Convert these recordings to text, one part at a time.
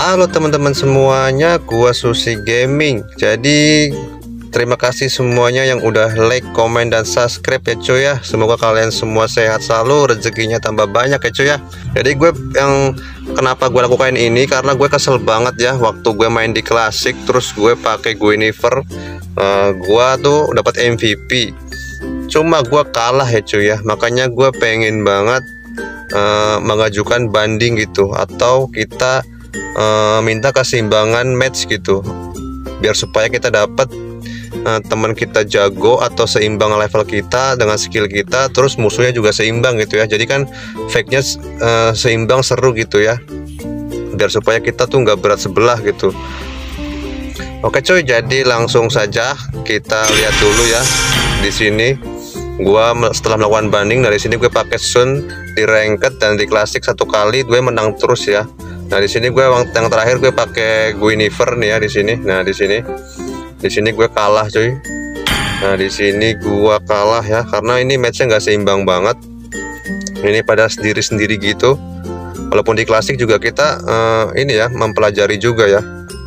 Halo teman-teman semuanya, gua Susi Gaming. Jadi terima kasih semuanya yang udah like, komen dan subscribe ya cuy ya. Semoga kalian semua sehat selalu, rezekinya tambah banyak ya cuy ya. Jadi gue yang kenapa gue lakukan ini karena gue kesel banget ya waktu gue main di klasik terus gue pakai Guinevere uh, gue tuh dapat MVP. Cuma gue kalah ya cuy ya. Makanya gue pengen banget uh, mengajukan banding gitu. Atau kita uh, minta keseimbangan match gitu. Biar supaya kita dapat uh, teman kita jago atau seimbang level kita dengan skill kita terus musuhnya juga seimbang gitu ya. Jadi kan fake-nya uh, seimbang seru gitu ya. Biar supaya kita tuh nggak berat sebelah gitu. Oke cuy jadi langsung saja kita lihat dulu ya di sini gua setelah melakukan banding dari sini gue pakai Sun di ranked dan di klasik satu kali gue menang terus ya Nah di sini gue yang terakhir gue pakai Guinevere nih ya di sini. Nah di sini di sini gue kalah cuy. Nah di sini gue kalah ya karena ini matchnya nggak seimbang banget. Ini pada sendiri-sendiri gitu. Walaupun di klasik juga kita uh, ini ya mempelajari juga ya.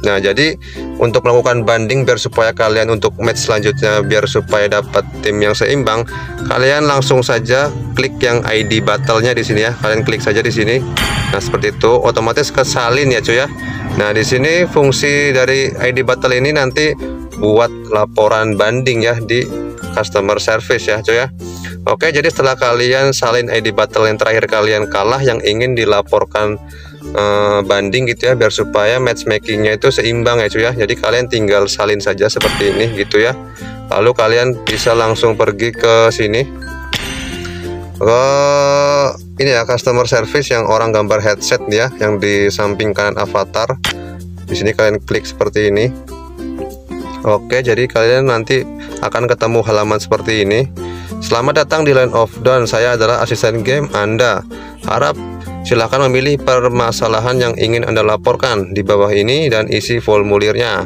Nah, jadi untuk melakukan banding biar supaya kalian untuk match selanjutnya biar supaya dapat tim yang seimbang, kalian langsung saja klik yang ID battle-nya di sini ya. Kalian klik saja di sini. Nah, seperti itu otomatis kesalin ya, cuy ya. Nah, di sini fungsi dari ID battle ini nanti buat laporan banding ya di customer service ya, cuy ya. Oke, jadi setelah kalian salin ID battle yang terakhir kalian kalah yang ingin dilaporkan uh, banding gitu ya biar supaya matchmakingnya itu seimbang ya cuy ya. Jadi kalian tinggal salin saja seperti ini gitu ya. Lalu kalian bisa langsung pergi ke sini. Ke ini ya customer service yang orang gambar headset ya yang di samping kanan avatar. Di sini kalian klik seperti ini. Oke jadi kalian nanti akan ketemu halaman seperti ini. Selamat datang di Line of Dawn. Saya adalah asisten game Anda. Harap Silahkan memilih permasalahan yang ingin Anda laporkan di bawah ini dan isi formulirnya.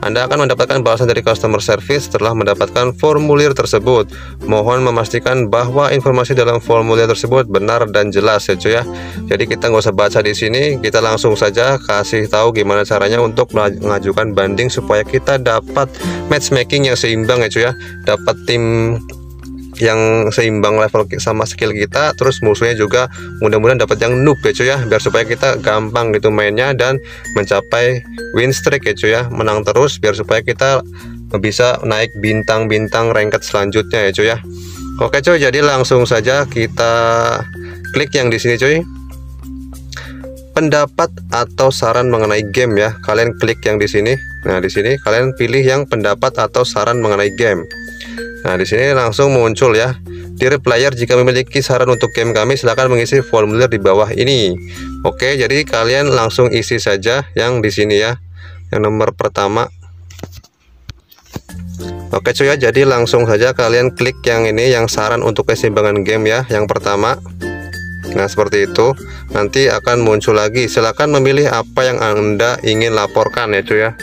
Anda akan mendapatkan balasan dari customer service setelah mendapatkan formulir tersebut. Mohon memastikan bahwa informasi dalam formulir tersebut benar dan jelas ya cuy ya. Jadi kita nggak usah baca di sini, kita langsung saja kasih tahu gimana caranya untuk mengajukan banding supaya kita dapat matchmaking yang seimbang ya cuy ya. Dapat tim yang seimbang level sama skill kita terus musuhnya juga mudah-mudahan dapat yang noob ya cuy ya. Biar supaya kita gampang gitu mainnya dan mencapai win streak ya cuy ya. Menang terus biar supaya kita bisa naik bintang-bintang ranked selanjutnya ya cuy ya. Oke cuy jadi langsung saja kita klik yang di sini cuy. Pendapat atau saran mengenai game ya. Kalian klik yang di sini. Nah di sini kalian pilih yang pendapat atau saran mengenai game Nah, di sini langsung muncul ya. Dear player, jika memiliki saran untuk game kami, silahkan mengisi formulir di bawah ini. Oke, jadi kalian langsung isi saja yang di sini ya. Yang nomor pertama. Oke cuy ya, jadi langsung saja kalian klik yang ini yang saran untuk keseimbangan game ya, yang pertama. Nah, seperti itu. Nanti akan muncul lagi. Silahkan memilih apa yang Anda ingin laporkan ya cuy ya.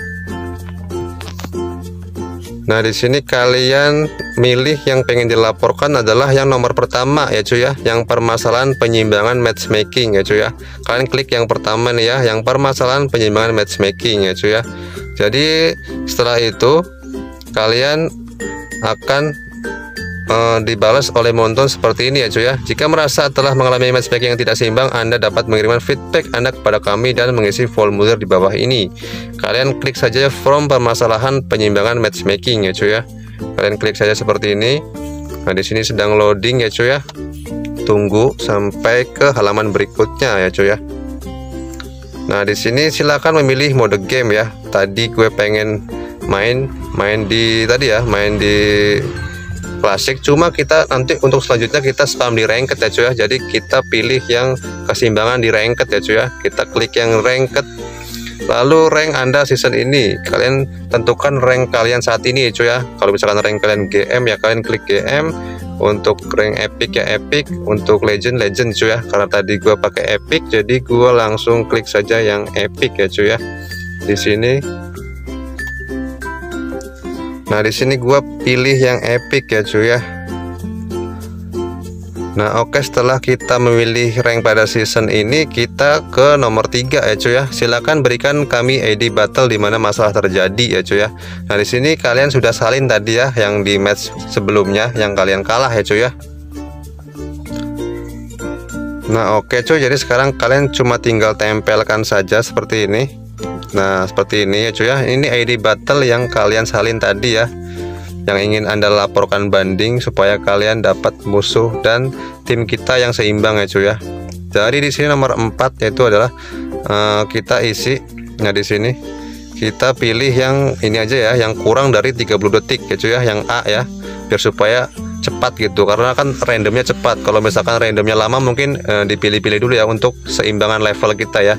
Nah, di sini kalian milih yang pengen dilaporkan adalah yang nomor pertama ya cuy ya, yang permasalahan penyimbangan matchmaking ya cuy ya. Kalian klik yang pertama nih ya, yang permasalahan penyimbangan matchmaking ya cuy ya. Jadi, setelah itu kalian akan uh, dibalas oleh Monton seperti ini ya cuy ya. Jika merasa telah mengalami matchmaking yang tidak seimbang, Anda dapat mengirimkan feedback Anda kepada kami dan mengisi formulir di bawah ini. Kalian klik saja from permasalahan penyimbangan matchmaking ya cuy ya. Kalian klik saja seperti ini. Nah, di sini sedang loading ya cuy ya. Tunggu sampai ke halaman berikutnya ya cuy ya. Nah, di sini silakan memilih mode game ya. Tadi gue pengen main main di tadi ya, main di klasik. Cuma kita nanti untuk selanjutnya kita spam di ranked ya cuy ya. Jadi kita pilih yang keseimbangan di ranked ya cuy ya. Kita klik yang ranked. Lalu rank anda season ini. Kalian tentukan rank kalian saat ini ya cuy ya. Kalau misalkan rank kalian GM ya kalian klik GM untuk rank epic ya epic. Untuk legend legend cuy ya. Karena tadi gua pakai epic jadi gua langsung klik saja yang epic ya cuy ya. Di sini Nah, di sini gua pilih yang epic ya, cuy ya. Nah oke setelah kita memilih rank pada season ini kita ke nomor 3 ya cuy ya. Silahkan berikan kami ID battle di mana masalah terjadi ya cuy ya. Nah di sini kalian sudah salin tadi ya yang di match sebelumnya yang kalian kalah ya cuy ya. Nah oke cuy jadi sekarang kalian cuma tinggal tempelkan saja seperti ini Nah seperti ini ya cuy ya. Ini ID battle yang kalian salin tadi ya. Yang ingin Anda laporkan banding supaya kalian dapat musuh dan tim kita yang seimbang ya cuy ya. Jadi di sini nomor 4 yaitu adalah uh, kita isi. Nah di sini kita pilih yang ini aja ya yang kurang dari 30 detik ya cuy ya. Yang A ya biar supaya cepat gitu karena kan randomnya cepat kalau misalkan randomnya lama mungkin uh, dipilih-pilih dulu ya untuk seimbangan level kita ya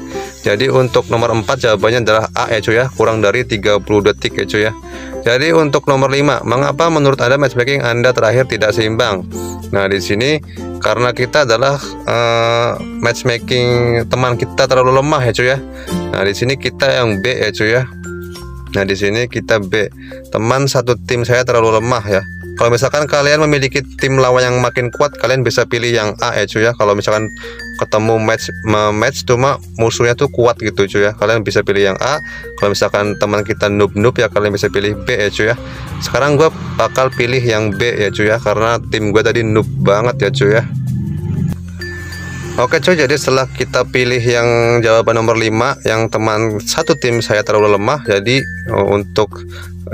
jadi untuk nomor 4 jawabannya adalah A ya cuy ya kurang dari 30 detik ya cuy ya jadi untuk nomor 5, mengapa menurut Anda matchmaking Anda terakhir tidak seimbang? Nah, di sini karena kita adalah uh, matchmaking teman kita terlalu lemah ya cuy ya. Nah, di sini kita yang B ya cuy ya. Nah, di sini kita B. Teman satu tim saya terlalu lemah ya. Kalau misalkan kalian memiliki tim lawan yang makin kuat, kalian bisa pilih yang A ya cuy ya. Kalau misalkan ketemu match match cuma musuhnya tuh kuat gitu cuy ya. Kalian bisa pilih yang A. Kalau misalkan teman kita noob noob ya kalian bisa pilih B ya cuy ya. Sekarang gue bakal pilih yang B ya cuy ya karena tim gue tadi noob banget ya cuy ya. Oke cuy, jadi setelah kita pilih yang jawaban nomor 5 yang teman satu tim saya terlalu lemah, jadi oh, untuk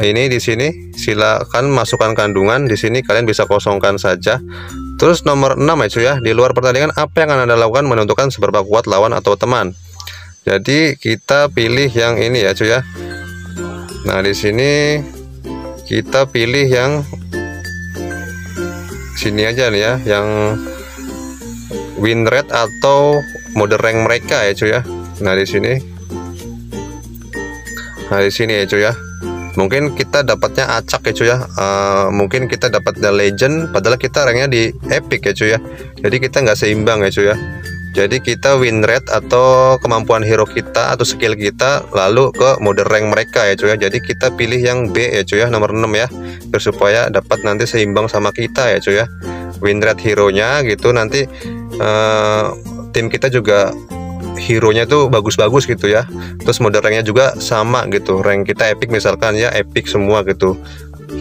ini di sini silakan masukkan kandungan di sini kalian bisa kosongkan saja Terus nomor 6 ya cuy ya, di luar pertandingan apa yang akan Anda lakukan menentukan seberapa kuat lawan atau teman. Jadi kita pilih yang ini ya cuy ya. Nah, di sini kita pilih yang sini aja nih ya, yang win rate atau mode rank mereka ya cuy ya. Nah, di sini Nah, di sini ya cuy ya mungkin kita dapatnya acak ya cuy ya. Uh, mungkin kita dapat the legend padahal kita ranknya di epic ya cuy ya. Jadi kita nggak seimbang ya cuy ya. Jadi kita win rate atau kemampuan hero kita atau skill kita lalu ke mode rank mereka ya cuy ya. Jadi kita pilih yang B ya cuy ya nomor 6 ya. Biar supaya dapat nanti seimbang sama kita ya cuy ya. Win rate hero nya gitu nanti uh, tim kita juga hero nya tuh bagus-bagus gitu ya. Terus mode ranknya juga sama gitu. Rank kita epic misalkan ya epic semua gitu.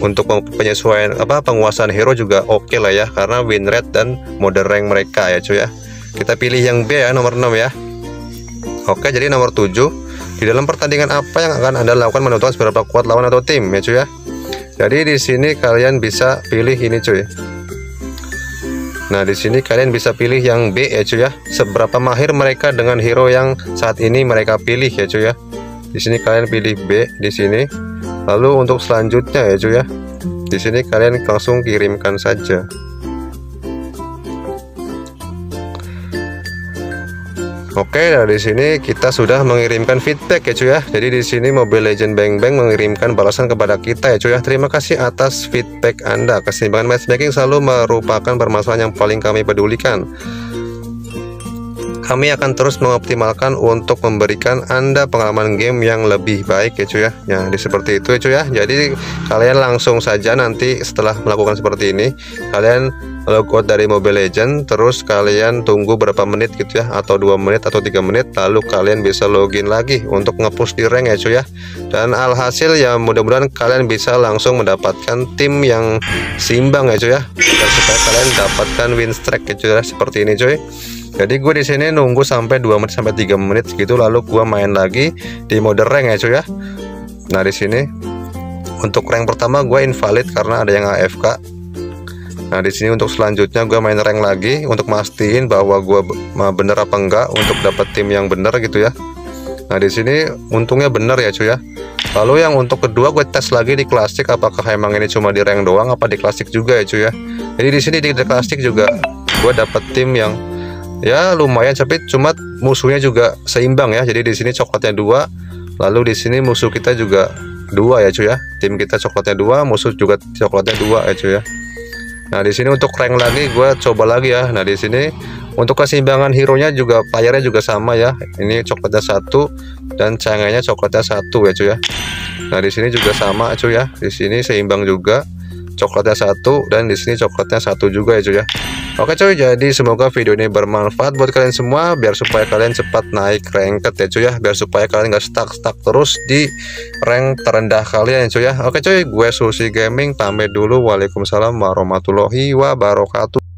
Untuk penyesuaian apa penguasaan hero juga oke okay lah ya karena win rate dan mode rank mereka ya cuy ya. Kita pilih yang B ya nomor 6 ya. Oke jadi nomor 7 di dalam pertandingan apa yang akan anda lakukan menentukan seberapa kuat lawan atau tim ya cuy ya? Jadi di sini kalian bisa pilih ini cuy Nah, di sini kalian bisa pilih yang B ya cuy ya. Seberapa mahir mereka dengan hero yang saat ini mereka pilih ya cuy ya. Di sini kalian pilih B di sini. Lalu untuk selanjutnya ya cuy ya. Di sini kalian langsung kirimkan saja. Oke, dari sini kita sudah mengirimkan feedback ya cuy ya. Jadi di sini Mobile Legend Bang Bang mengirimkan balasan kepada kita ya cuy ya. Terima kasih atas feedback Anda. Keseimbangan matchmaking selalu merupakan permasalahan yang paling kami pedulikan. Kami akan terus mengoptimalkan untuk memberikan Anda pengalaman game yang lebih baik ya cuy ya. Ya, di seperti itu ya cuy ya. Jadi kalian langsung saja nanti setelah melakukan seperti ini, kalian logout dari Mobile Legend terus kalian tunggu berapa menit gitu ya atau dua menit atau tiga menit lalu kalian bisa login lagi untuk ngepush di rank ya cuy ya dan alhasil ya mudah-mudahan kalian bisa langsung mendapatkan tim yang seimbang ya cuy ya dan supaya kalian dapatkan win streak ya cuy ya seperti ini cuy jadi gue di sini nunggu sampai 2 menit sampai 3 menit segitu lalu gue main lagi di mode rank ya cuy ya nah di sini untuk rank pertama gue invalid karena ada yang AFK Nah di sini untuk selanjutnya gue main rank lagi untuk mastiin bahwa gue bener apa enggak untuk dapat tim yang bener gitu ya. Nah di sini untungnya bener ya cuy ya. Lalu yang untuk kedua gue tes lagi di klasik apakah emang ini cuma di rank doang apa di klasik juga ya cuy ya. Jadi di sini di klasik juga gue dapet tim yang ya lumayan tapi cuma musuhnya juga seimbang ya. Jadi di sini coklatnya dua, lalu di sini musuh kita juga dua ya cuy ya. Tim kita coklatnya dua, musuh juga coklatnya dua ya cuy ya. Nah, di sini untuk rank lagi gue coba lagi ya. Nah, di sini untuk keseimbangan hero nya juga playernya juga sama ya. Ini coklatnya satu dan cengengnya coklatnya satu ya cuy ya. Nah, di sini juga sama cuy ya. Di sini seimbang juga. Coklatnya satu dan di sini coklatnya satu juga ya cuy ya Oke cuy, jadi semoga video ini bermanfaat buat kalian semua biar supaya kalian cepat naik ranket ya cuy ya, biar supaya kalian gak stuck-stuck terus di rank terendah kalian ya cuy ya. Oke cuy, gue Susi Gaming pamit dulu. Waalaikumsalam warahmatullahi wabarakatuh.